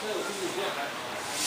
那我自己练还好。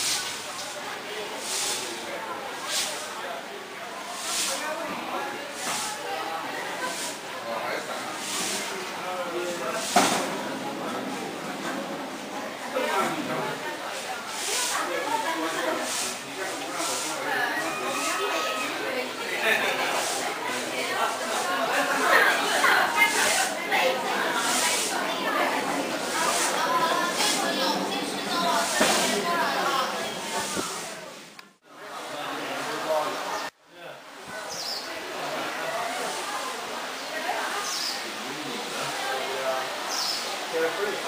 Yeah.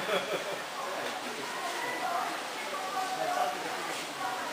めちゃくちゃいい。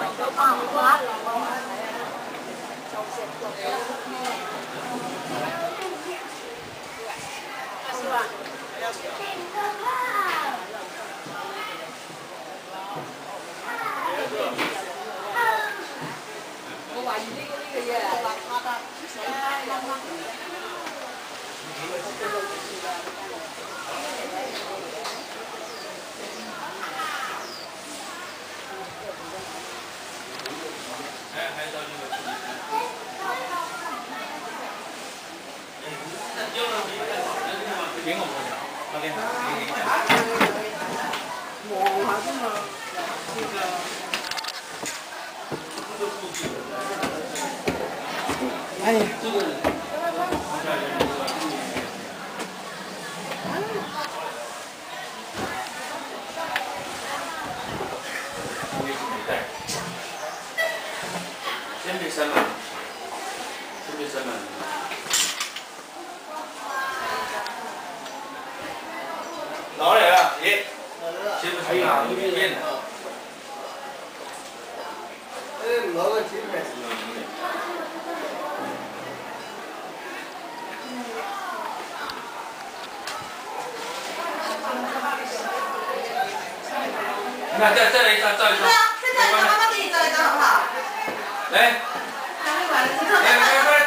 mình có quá 先别删了，先别删了。哪来了？爷，先不去啊，有变了。哎，老个几块？那再再来一张，照一张。对啊，现在让妈妈给你照一张好不好？来。来来来，